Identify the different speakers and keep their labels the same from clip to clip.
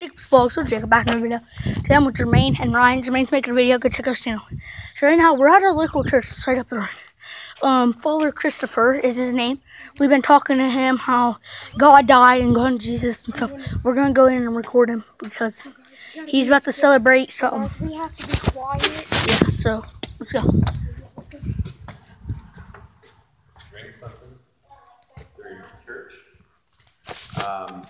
Speaker 1: Jacob's Vlog, so Jacob back in the video. Today I'm with Jermaine and Ryan. Jermaine's making a video, go check out his channel. So right now we're at our local church, it's right up the road. Um, Father Christopher is his name. We've been talking to him how God died and God and Jesus and stuff. We're gonna go in and record him because he's about to celebrate something.
Speaker 2: We have to be quiet.
Speaker 1: Yeah, so let's go.
Speaker 3: drink something during church. Um,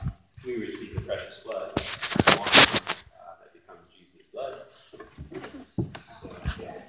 Speaker 3: we receive the precious blood of wine, uh, that becomes Jesus' blood. So, yeah.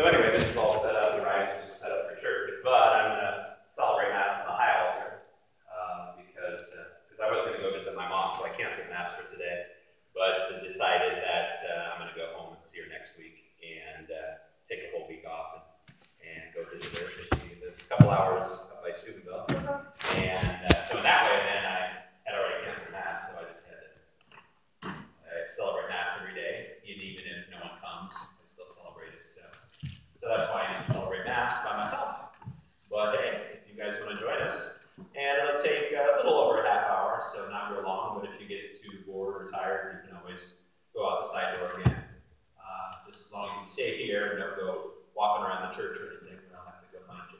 Speaker 3: So anyway, this is all set up, the rites are set up for church, but I'm gonna celebrate Mass on the high altar, uh, because, because I was gonna go visit my mom, so I canceled Mass for today. But uh, decided that, uh, I'm gonna go home and see her next week and, uh, take a whole week off and, and go visit her, because she lives a couple hours up by Steubenville. And, uh, so in that way, then I had already canceled Mass, so I just had to I celebrate Mass every day, and even if no one comes, I still celebrate it. So, so that's why I didn't by myself. But hey, if you guys want to join us, and it'll take a little over a half hour, so not real long. But if you get too bored or tired, you can always go out the side door again. Uh, just as long as you stay here and don't go walking around the church or anything, or I'll have to go find you.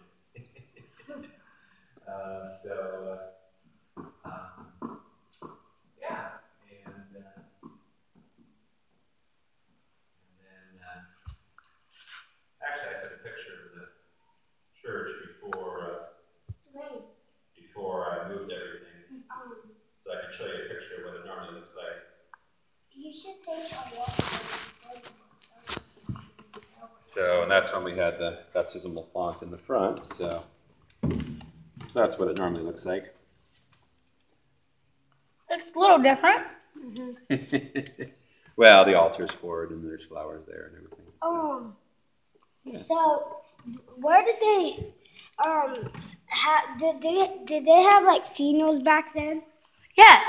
Speaker 3: uh, so. Uh, um, yeah, and, uh, and then, uh, actually, I took a picture of the church before, uh, before I moved everything,
Speaker 2: Um,
Speaker 3: so I can show you a picture of what it normally looks like.
Speaker 2: you should take a walk.
Speaker 3: So, and that's when we had the baptismal font in the front, so, so that's what it normally looks like.
Speaker 1: It's a little different.
Speaker 3: well, the altar's forward and there's flowers there and everything. So.
Speaker 2: Um.
Speaker 3: Yeah.
Speaker 2: So, where did they? Um. Ha- did they? Did they have like funerals back then?
Speaker 1: Yeah.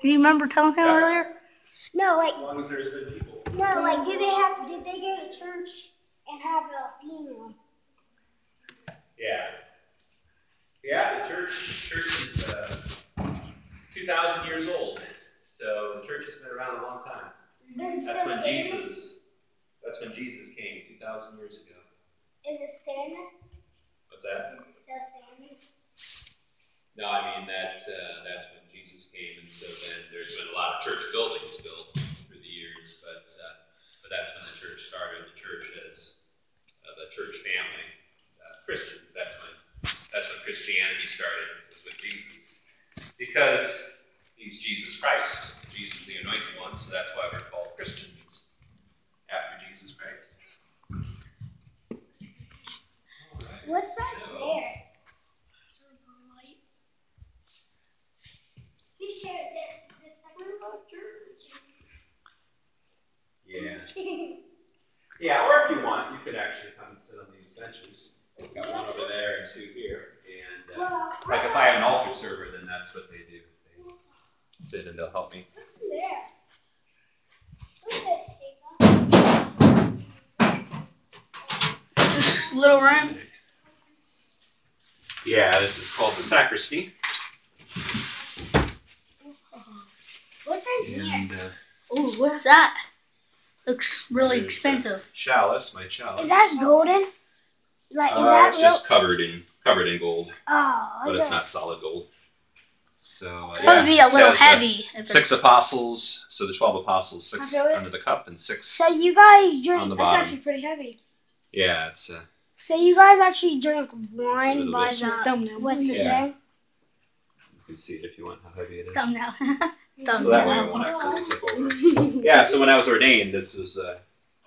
Speaker 1: Do you remember telling him
Speaker 3: Yeah.
Speaker 1: earlier?
Speaker 2: No, like
Speaker 3: As long as there's good people.
Speaker 2: no, like did they have? Did they go to church and have a funeral?
Speaker 3: Yeah. Yeah, the church, church is uh, 2,000 years old. So the church has been around a long time.
Speaker 2: Does
Speaker 3: That's when
Speaker 2: stand?
Speaker 3: Jesus, that's when Jesus came 2,000 years ago.
Speaker 2: Is it standing?
Speaker 3: What's that?
Speaker 2: Is it still standing?
Speaker 3: No, I mean, that's, uh, that's when Jesus came. And so then there's been a lot of church buildings built through the years. But, uh, but that's when the church started. The church as uh, the church family, uh, Christian. That's when, that's when Christianity started, was with Jesus. Because he's Jesus Christ, Jesus the anointed one, so that's why we're called Christians after Jesus Christ.
Speaker 2: What's back
Speaker 3: So-
Speaker 2: there? Whose chair is this? Is this
Speaker 3: Yeah. Yeah, or if you want, you could actually come and sit on these benches. We've got one over there and two here. And uh, like if I have an altar server, then that's what they do. They sit and they'll help me.
Speaker 2: what's in there? This, Jacob?
Speaker 1: Just a little room.
Speaker 3: Yeah, this is called the sacristy.
Speaker 2: What's in here?
Speaker 3: And uh,
Speaker 1: Ooh, what's that? Looks really
Speaker 3: There's,
Speaker 1: expensive.
Speaker 3: chalice, my chalice.
Speaker 2: Is that golden? Like, is
Speaker 3: Uh,
Speaker 2: that
Speaker 3: it's
Speaker 2: real?
Speaker 3: just covered in covered in gold,
Speaker 2: Oh,
Speaker 3: but it's not solid gold. So uh,
Speaker 1: Probably be a little
Speaker 3: says
Speaker 1: heavy.
Speaker 3: Six
Speaker 1: it's,
Speaker 3: apostles, so the twelve apostles, six
Speaker 2: Okay.
Speaker 3: under the cup and six.
Speaker 2: So you guys drink?
Speaker 3: On the
Speaker 2: that's
Speaker 3: bottom.
Speaker 2: actually pretty heavy.
Speaker 3: Yeah, it's uh,
Speaker 2: So you guys actually drink wine by
Speaker 3: bit.
Speaker 2: the
Speaker 1: Thumbnail.
Speaker 2: with the
Speaker 3: Yeah.
Speaker 2: thing?
Speaker 3: you can see it if you want how heavy it is.
Speaker 1: thumbnail.
Speaker 3: So that way
Speaker 1: thumbnail.
Speaker 3: it won't actually tip over. Yeah, so when I was ordained, this was uh,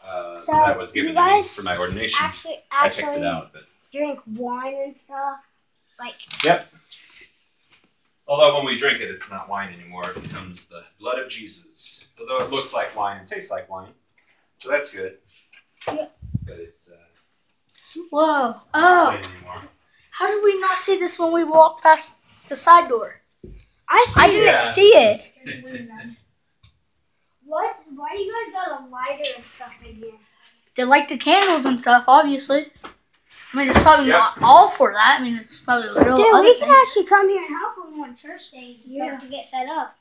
Speaker 3: uh,
Speaker 2: So,
Speaker 3: that was given to me for my ordination.
Speaker 2: Actually,
Speaker 3: I
Speaker 2: checked
Speaker 3: it out, but
Speaker 2: drink wine and stuff. Like
Speaker 3: yep. Although when we drink it, it's not wine anymore. It becomes the blood of Jesus. Although it looks like wine and tastes like wine, so that's good.
Speaker 2: Yep.
Speaker 3: But it's uh,
Speaker 1: Whoa.
Speaker 3: not
Speaker 1: Oh,
Speaker 3: anymore.
Speaker 1: how did we not see this when we walked past the side door?
Speaker 2: I,
Speaker 1: I didn't
Speaker 3: yeah.
Speaker 1: see it.
Speaker 2: what? Why do you guys got a lighter and stuff in here?
Speaker 1: They like the candles and stuff, obviously. I mean, it's probably
Speaker 3: yep.
Speaker 1: not all for that. I mean, it's probably a little.
Speaker 2: Dude, we can
Speaker 1: things.
Speaker 2: actually come here and help them on church days You
Speaker 1: yeah.
Speaker 2: to get set up.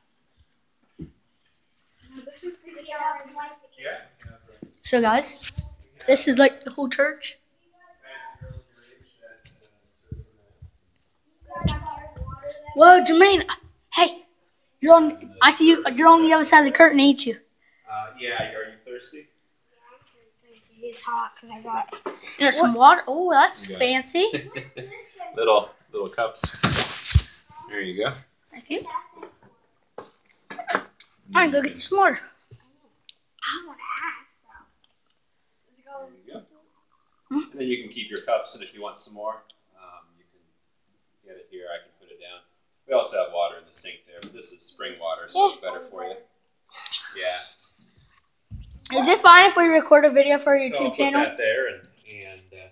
Speaker 1: So, guys, this is like the whole church. Well, Jermaine, Hey, you're on. I see you. You're on the other side of the curtain, ain't you?
Speaker 3: Uh, yeah, are you thirsty? I'm very thirsty.
Speaker 2: It's hot because I got.
Speaker 1: You got some water. Oh, that's
Speaker 3: You
Speaker 1: fancy.
Speaker 3: little little cups. There you go.
Speaker 1: Thank you. All right, go get you some water.
Speaker 2: I want to ask though.
Speaker 3: There you go. And then you can keep your cups, and if you want some more, um, you can get it here. I can put it down. We also have water in the sink there, but this is spring water, so it's better for you. Yeah.
Speaker 1: Is it fine if we record a video for our
Speaker 3: So I'll
Speaker 1: YouTube
Speaker 3: put
Speaker 1: channel?
Speaker 3: that there and and uh,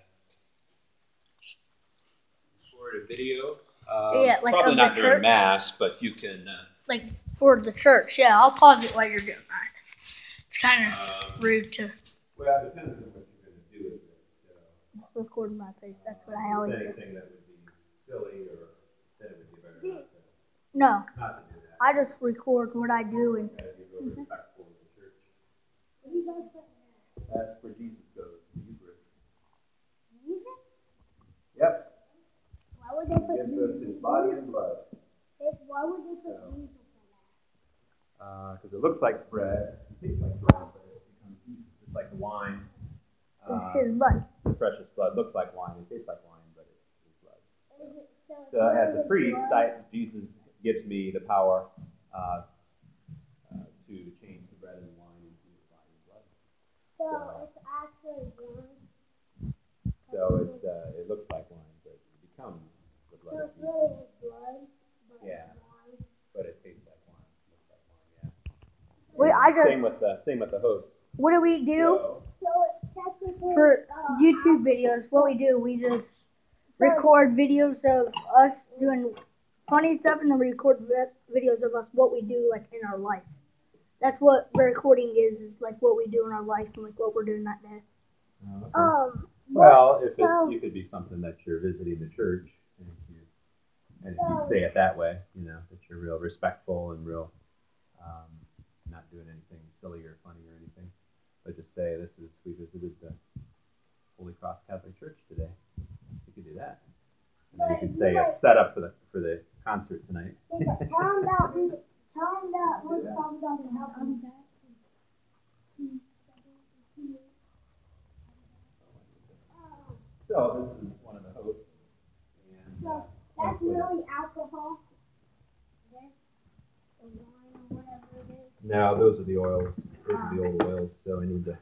Speaker 3: record a video. Um,
Speaker 1: Yeah, like
Speaker 3: probably
Speaker 1: of the
Speaker 3: not during
Speaker 1: church?
Speaker 3: mass, but you can. Uh,
Speaker 1: Like for the church? Yeah, I'll pause it while you're doing that. It's kind of
Speaker 3: um,
Speaker 1: rude to
Speaker 3: well, it depends on what you're going to do with it. So,
Speaker 1: record my face. That's what I always do.
Speaker 3: anything that would be silly or then it would be better not to,
Speaker 1: No,
Speaker 3: not to do that.
Speaker 1: I just record what I do and
Speaker 3: As you go respectful of the church. That's where Jesus goes, the Eucharist. Yep.
Speaker 2: Why would they put
Speaker 3: Gives us his body and blood.
Speaker 2: Why would they put
Speaker 3: So.
Speaker 2: Jesus in that?
Speaker 3: Because it looks like bread, it tastes like bread, but it becomes juice, just like the wine.
Speaker 1: it's
Speaker 3: Uh,
Speaker 1: his blood.
Speaker 3: the precious blood looks like wine, it tastes like wine, but it's his blood.
Speaker 2: So
Speaker 3: So as a priest, I, Jesus gives me the power uh, uh, to change the bread and wine into his body and blood.
Speaker 2: So it's actually wine.
Speaker 3: So it's, uh, it looks like wine, but it becomes the
Speaker 2: So
Speaker 3: blood of
Speaker 2: it's
Speaker 3: Jesus.
Speaker 2: really his blood, but
Speaker 3: Yeah.
Speaker 2: wine.
Speaker 3: But it tastes like wine, looks like wine, yeah.
Speaker 1: Wait, I just
Speaker 3: Same with the, same with the host.
Speaker 1: what do we do
Speaker 3: So,
Speaker 2: So
Speaker 1: for
Speaker 2: uh,
Speaker 1: YouTube videos? What we do, we just record videos of us doing funny stuff, and then we record videos of us what we do like in our life. That's what recording is, is like what we do in our life and like what we're doing that day.
Speaker 3: uh, okay.
Speaker 2: Um.
Speaker 3: Well, if
Speaker 2: so-
Speaker 3: it, you could be something that you're visiting the church, and if you, and if
Speaker 2: So-
Speaker 3: you say it that way, you know, that you're real respectful and real, um, not doing anything silly or funny or anything, but just say, this is, we visited the Holy Cross Catholic Church today. You could do that. And then you
Speaker 2: But
Speaker 3: can say it's set up for the, for the concert tonight.
Speaker 2: Tell him that we. Tell him that we're probably going to help him.
Speaker 3: So this is one of the hosts. And, uh,
Speaker 2: So that's really alcohol. This, or wine, or whatever it is.
Speaker 3: now those are the oils. Those are the old oils, so I need to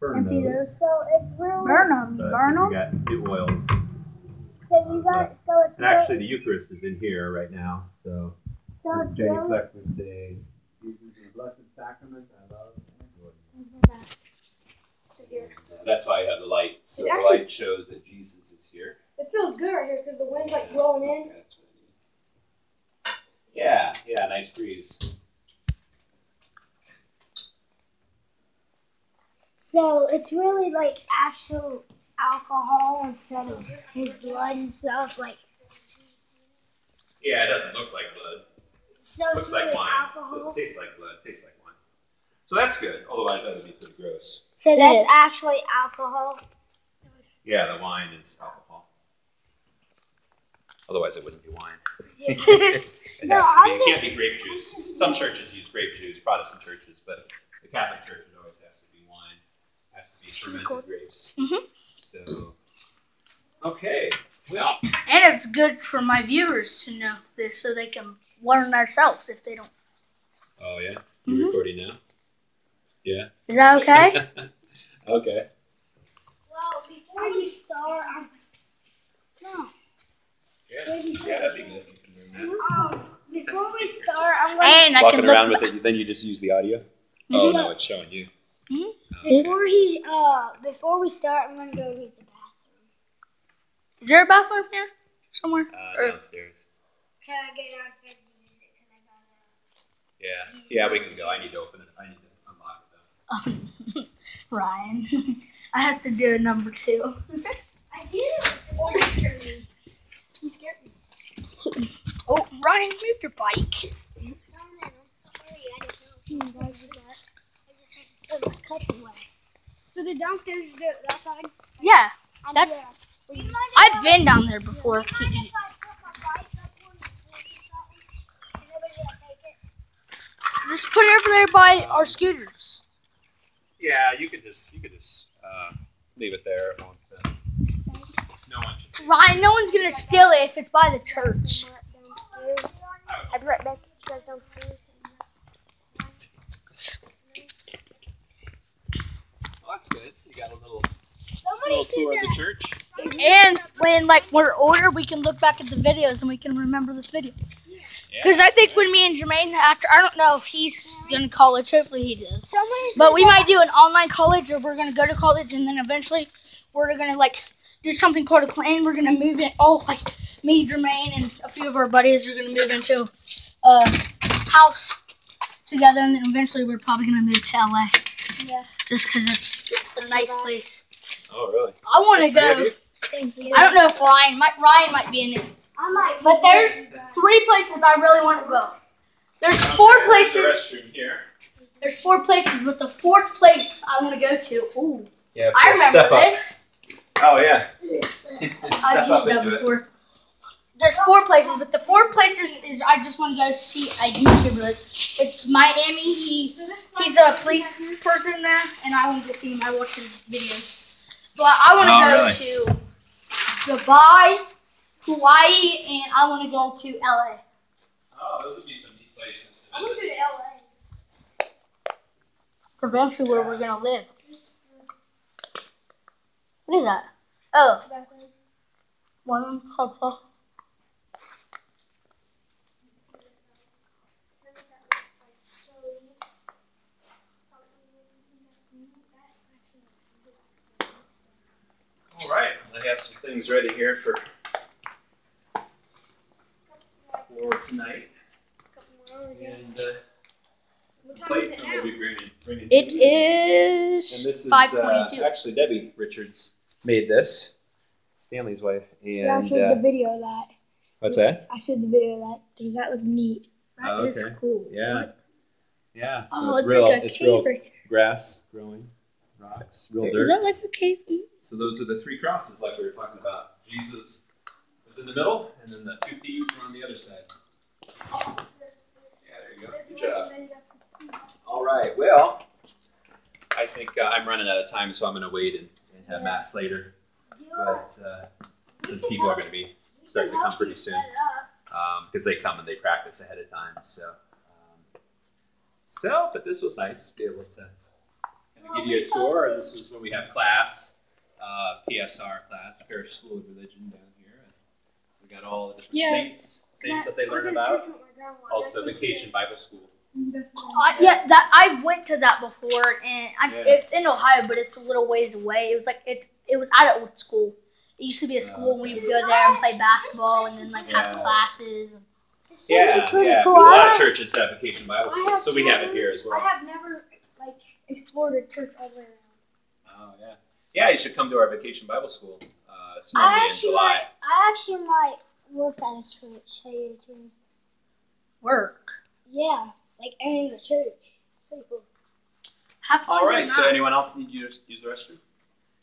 Speaker 3: burn
Speaker 1: Empty
Speaker 3: those.
Speaker 1: those.
Speaker 2: So it's really.
Speaker 1: Burn them,
Speaker 3: But
Speaker 1: burn
Speaker 3: we
Speaker 1: them.
Speaker 3: got new oils.
Speaker 2: So you got. So it's
Speaker 3: And actually, the Eucharist is in here right now. So,
Speaker 2: So
Speaker 3: Jenny
Speaker 2: really.
Speaker 3: Fleck would say, Jesus is the blessed sacrament. I love and adore you. That's why I have the light. So
Speaker 2: It
Speaker 3: the
Speaker 2: actually-
Speaker 3: light shows that Jesus is here.
Speaker 2: It feels good right here because the wind's like blowing in.
Speaker 3: That's what Yeah, yeah, nice breeze.
Speaker 2: So it's really like actual alcohol instead of his blood and stuff. Like
Speaker 3: Yeah, it doesn't look like blood.
Speaker 2: so
Speaker 3: It looks like wine.
Speaker 2: alcohol.
Speaker 3: doesn't taste like blood. It tastes like wine. So that's good. Otherwise, that would be pretty gross.
Speaker 2: So that's actually alcohol.
Speaker 3: Yeah, the wine is alcohol. Otherwise, it wouldn't be wine. it has
Speaker 2: No,
Speaker 3: to be. It can't be grape juice. Some churches use grape juice, Protestant churches, but the Catholic Church it always has to be wine. It has to be fermented grapes.
Speaker 1: Mhm.
Speaker 3: So, okay. Well,
Speaker 1: And it's good for my viewers to know this so they can learn themselves if they don't.
Speaker 3: oh yeah, you
Speaker 1: Mhm.
Speaker 3: recording now? Yeah.
Speaker 1: Is that okay?
Speaker 3: okay.
Speaker 2: Well, before you start, I'm, no.
Speaker 3: Yeah. Yeah, that'd be good. You can.
Speaker 2: Um, before we start, I'm going.
Speaker 1: and I can
Speaker 3: Walking
Speaker 1: look.
Speaker 3: around with it, then you just use the audio. Oh no, it's showing you.
Speaker 2: Before he, uh, before we start, I'm gonna go use the bathroom.
Speaker 1: Is there a bathroom here somewhere?
Speaker 3: Uh,
Speaker 1: Or-
Speaker 3: downstairs.
Speaker 2: Can I get downstairs to use it? Cause I got
Speaker 3: Yeah. Yeah, we can go. I need to open it. I need to unlock it though.
Speaker 1: Ryan, I have to do a number two.
Speaker 2: I do. Oh, he scared me. He scared me.
Speaker 1: Oh, Ryan, move your bike.
Speaker 2: No, man, I'm sorry. I didn't know. I just had to throw my cup away. So the downstairs is the- that side.
Speaker 1: Yeah,
Speaker 2: And
Speaker 1: That's-
Speaker 2: yeah. Would you mind if
Speaker 1: I've been down there before to eat.
Speaker 2: if I put my bike up on the porch or something? Is nobody gonna take it?
Speaker 1: Just put it over there by our scooters.
Speaker 3: Yeah, you could just you could just uh, leave it there. It won't. Uh, no one should.
Speaker 1: Ryan, no one's gonna steal it if it's by the church.
Speaker 2: Downstairs. I'll be right back. You guys downstairs.
Speaker 3: Well, good. So you got a little little
Speaker 2: see
Speaker 3: tour of the church.
Speaker 1: And when like we're older, we can look back at the videos and we can remember this video.
Speaker 3: Yeah.
Speaker 1: Because I think when me and Jermaine, after I don't know if he's going to college, hopefully he does.
Speaker 2: Somebody
Speaker 1: But we
Speaker 2: see
Speaker 1: might do an online college, or we're gonna go to college, and then eventually we're gonna like do something called a clan. We're gonna move in. Oh, like me, Jermaine, and a few of our buddies are gonna move into a house together, and then eventually we're probably gonna move to LA,
Speaker 2: Yeah.
Speaker 1: Just because it's a nice place.
Speaker 3: Oh, really?
Speaker 1: I want to go.
Speaker 2: Thank you.
Speaker 1: I don't know if Ryan might. Ryan might be in it,
Speaker 2: I might.
Speaker 1: but there's three places I really want to go. There's four
Speaker 3: Okay, there's the
Speaker 1: places.
Speaker 3: here.
Speaker 1: There's four places, but the fourth place I want to go to. Ooh,
Speaker 3: Yeah.
Speaker 1: I remember
Speaker 3: step up.
Speaker 1: this.
Speaker 3: Oh yeah.
Speaker 1: I've
Speaker 3: step up
Speaker 1: used that
Speaker 3: into it.
Speaker 1: Before. There's four places, but the four places is I just want to go see a YouTuber. It's Miami. He he's a police person there, and I want to see him. I watch his videos. But I want to
Speaker 3: Oh,
Speaker 1: go to Dubai, Hawaii, and I want to go to LA.
Speaker 3: Oh, those would be some neat places.
Speaker 2: I'm gonna go to LA.
Speaker 1: For eventually where we're gonna live. What is that? Oh, one salsa.
Speaker 3: All right. I have some things ready here for for tonight, and uh,
Speaker 2: What
Speaker 3: some
Speaker 2: time is
Speaker 3: plates
Speaker 2: it
Speaker 3: that we'll be bringing. bringing
Speaker 1: It.
Speaker 3: And
Speaker 1: is
Speaker 3: this is uh, actually Debbie Richards made this. Stanley's wife. And
Speaker 2: Yeah, I showed
Speaker 3: uh,
Speaker 2: the video of that.
Speaker 3: what's that?
Speaker 2: I showed the video of that. Does that look neat?
Speaker 3: Oh, okay.
Speaker 1: cool.
Speaker 3: Yeah. Yeah. So
Speaker 1: Oh,
Speaker 3: it's,
Speaker 1: it's,
Speaker 3: real.
Speaker 1: like a
Speaker 3: it's
Speaker 1: cave
Speaker 3: real
Speaker 1: right
Speaker 3: grass growing, rocks, real
Speaker 1: there.
Speaker 3: dirt.
Speaker 1: Is that like a cave?
Speaker 3: So those are the three crosses, like we were talking about. Jesus was in the middle, and then the two thieves were on the other side. Yeah, there you go. Good job. All right. Well, I think uh, I'm running out of time, so I'm going to wait and, and have mass later. But uh, since people are going to be starting to come pretty soon, because they come and they practice ahead of time. So, um, so, but this was nice to be able to give you a tour. This is when we have class, uh, PSR class, Parish School of Religion down here. And we got all the different
Speaker 2: Yeah.
Speaker 3: saints, saints that they learn about. Also, Vacation Bible School.
Speaker 1: Uh, yeah, that I went to that before, and I,
Speaker 3: Yeah.
Speaker 1: it's in Ohio, but it's a little ways away. It was like it. It was at an old school. It used to be a school, and we would go there and play basketball, and then like have
Speaker 3: Yeah.
Speaker 1: classes. And,
Speaker 3: Yeah,
Speaker 2: pretty
Speaker 3: yeah. 'cause
Speaker 2: cool.
Speaker 3: A lot of churches have Vacation Bible School, so we have it here as well.
Speaker 2: I have never like explored a church all the way around.
Speaker 3: Oh yeah, yeah. You should come to our Vacation Bible School. Uh, it's
Speaker 2: I
Speaker 3: in
Speaker 2: actually
Speaker 3: July.
Speaker 2: might. I actually might work at a church. Tell you truth.
Speaker 1: work.
Speaker 2: Yeah, like in the church. Pretty cool.
Speaker 1: Have fun.
Speaker 3: All right. So anyone else need you to use the restroom?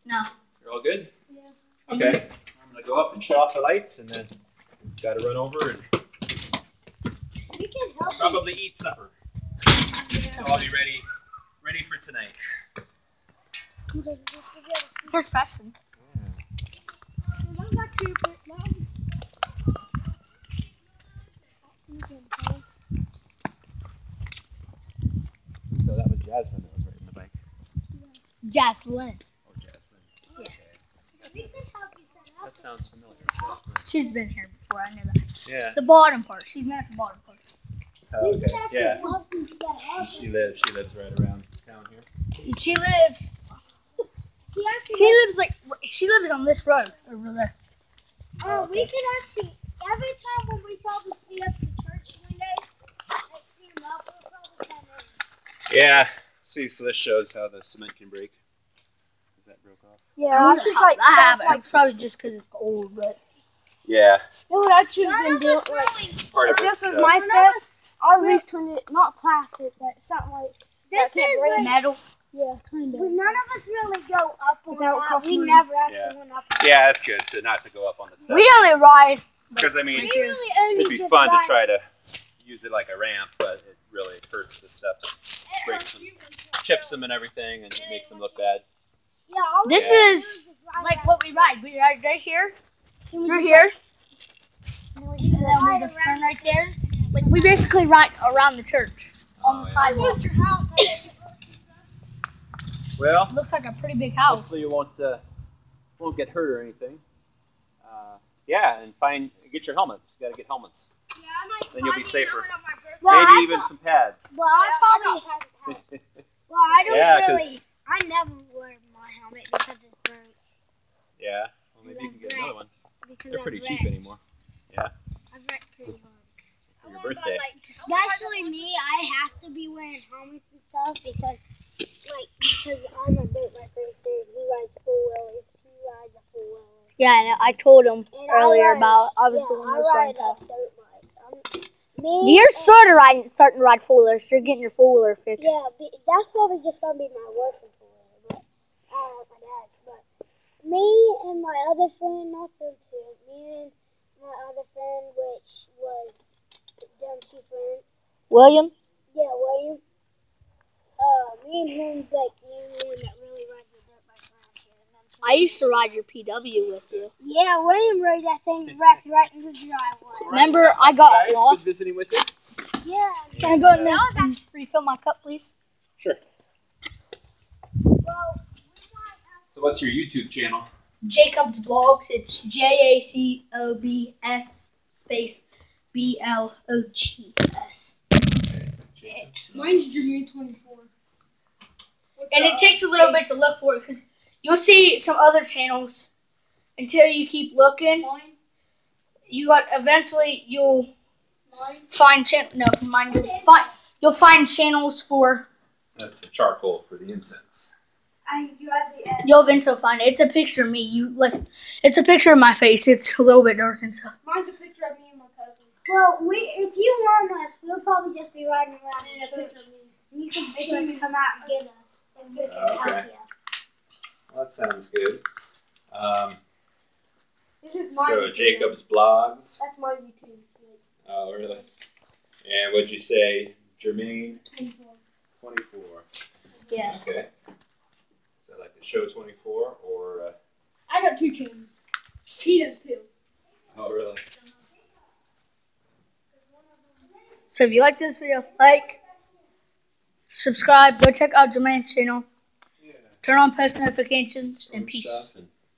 Speaker 1: No.
Speaker 3: You're all good.
Speaker 2: Yeah.
Speaker 3: Okay. I'm gonna go up and shut off the lights, and then got to run over and
Speaker 2: We can help.
Speaker 3: probably eat supper. So I'll be ready, ready for tonight.
Speaker 2: you. Just to get a-
Speaker 1: Here's Preston.
Speaker 2: That's actually a bit- that
Speaker 3: So that was Jasmine that was riding the bike.
Speaker 1: Jaslyn.
Speaker 3: Oh, Jasmine.
Speaker 1: Yeah.
Speaker 2: We can help you set up.
Speaker 3: That sounds familiar.
Speaker 1: She's been here before. I know that.
Speaker 3: Yeah.
Speaker 1: The bottom part. She's at the bottom part.
Speaker 3: Oh, okay. Yeah.
Speaker 2: help you set up.
Speaker 3: She lives. She lives right around town here.
Speaker 1: She lives.
Speaker 2: We actually
Speaker 1: She lives like. She lives on this road over there.
Speaker 2: Oh, we can actually every time when we probably see up the church window, like see them up, we'll probably come in.
Speaker 3: Yeah. See, so this shows how the cement can break. Is that broke off?
Speaker 1: Yeah, I wonder how that happened. It's probably just because it's old, but.
Speaker 3: Yeah.
Speaker 2: It would actually have been built like
Speaker 3: Part of
Speaker 2: if this was
Speaker 3: uh,
Speaker 2: my steps, I'd at least turn it not plastic, but something like This is like,
Speaker 1: Metal.
Speaker 2: yeah, kind of. But none of us really go up and
Speaker 1: Without
Speaker 2: down. We never actually
Speaker 3: Yeah.
Speaker 2: went up.
Speaker 3: Yeah, that's good to not to go up on the steps.
Speaker 1: We only ride.
Speaker 3: Because I mean,
Speaker 2: We really only
Speaker 3: it'd be
Speaker 2: just
Speaker 3: fun to try to use it like a ramp, but it really hurts the steps, breaks them, chips them and everything, and makes them look bad.
Speaker 2: Yeah, all we
Speaker 1: This
Speaker 2: do
Speaker 1: is Like what we ride. We ride right here,
Speaker 2: Can we
Speaker 1: right here,
Speaker 2: and we
Speaker 1: and
Speaker 2: just
Speaker 1: then we just turn right there. Like we basically ride around the church on the
Speaker 3: Oh,
Speaker 1: sidewalk.
Speaker 2: Where's your house?
Speaker 3: Well,
Speaker 1: Looks like a pretty big house.
Speaker 3: hopefully you won't uh, won't get hurt or anything. Uh, yeah, and find get your helmets. You gotta get helmets.
Speaker 2: Yeah, I might
Speaker 3: Then you'll be safer.
Speaker 2: one on my birthday. Well,
Speaker 3: Maybe
Speaker 2: I
Speaker 3: even
Speaker 2: thought-
Speaker 3: some pads.
Speaker 2: Well, I probably have. Well, I don't
Speaker 3: Yeah, 'cause-
Speaker 2: really. I never wear my helmet because it's burnt.
Speaker 3: yeah. Well, maybe you can get another one.
Speaker 2: Because
Speaker 3: They're
Speaker 2: I've
Speaker 3: pretty cheap
Speaker 2: wrecked.
Speaker 3: anymore
Speaker 2: I've wrecked pretty hard.
Speaker 3: for your birthday.
Speaker 2: Especially me, I have to be wearing helmets and stuff because, like, because I'm a dirt bike racer. He rides full wheelies. He rides a full wheelie.
Speaker 1: Yeah, I. I told him
Speaker 2: And I
Speaker 1: earlier
Speaker 2: ride-
Speaker 1: about I was
Speaker 2: yeah,
Speaker 1: the one
Speaker 2: I
Speaker 1: who was
Speaker 2: ride
Speaker 1: starting
Speaker 2: a dirt bike. Me.
Speaker 1: You're sort of riding, starting to ride four wheelers. You're getting your four wheeler fixed.
Speaker 2: Yeah, that's probably just gonna be my working four wheeler, but I don't know my dad's. But me and my other friend, not them two, me and my other friend, which them.
Speaker 1: William,
Speaker 2: Yeah, William. Uh, me and him's like the only one that really rides a dirt bike around here. And
Speaker 1: I used to ride your PW with you.
Speaker 2: Yeah, William rode that thing and wrecked right into the driveway.
Speaker 1: Remember, I got
Speaker 3: Guys,
Speaker 1: lost.
Speaker 3: was visiting with you.
Speaker 2: Yeah.
Speaker 1: Can I go in there and refill my cup, please?
Speaker 3: Sure.
Speaker 2: Well, we might have
Speaker 3: So, what's your YouTube channel?
Speaker 1: Jacob's Blogs. It's J A C O B S space B L O G S.
Speaker 4: Mine's Jermaine 24.
Speaker 1: And it takes a little bit to look for it because you'll see some other channels until you keep looking.
Speaker 4: Mine,
Speaker 1: You got eventually you'll
Speaker 4: mine,
Speaker 1: find channel. No, mine. You'll find you'll find channels for.
Speaker 3: That's the charcoal for the incense.
Speaker 2: I you have the end.
Speaker 1: You'll eventually find it. It's a picture of me. You like. It's a picture of my face. It's a little bit dark and stuff.
Speaker 4: mine's a picture of me and my cousin.
Speaker 2: Well, we if you want us, we'll probably just be riding around in a
Speaker 4: a
Speaker 2: church.
Speaker 4: picture.
Speaker 2: And you can just come out and get us. And we can
Speaker 3: Oh,
Speaker 2: help
Speaker 3: okay.
Speaker 2: you.
Speaker 3: Well, that sounds good. Um,
Speaker 4: This is my
Speaker 3: so
Speaker 4: YouTube.
Speaker 3: Jacob's blogs.
Speaker 4: That's my YouTube.
Speaker 3: Oh, really? And what'd you say, Jermaine?
Speaker 4: 24.
Speaker 3: Twenty-four.
Speaker 1: Yeah.
Speaker 3: Okay. Is that like the show twenty-four, or? Uh,
Speaker 4: I got two channels. He does too.
Speaker 3: oh, really?
Speaker 1: So if you like this video, like, subscribe, go check out Jermaine's channel, turn on post notifications, and peace.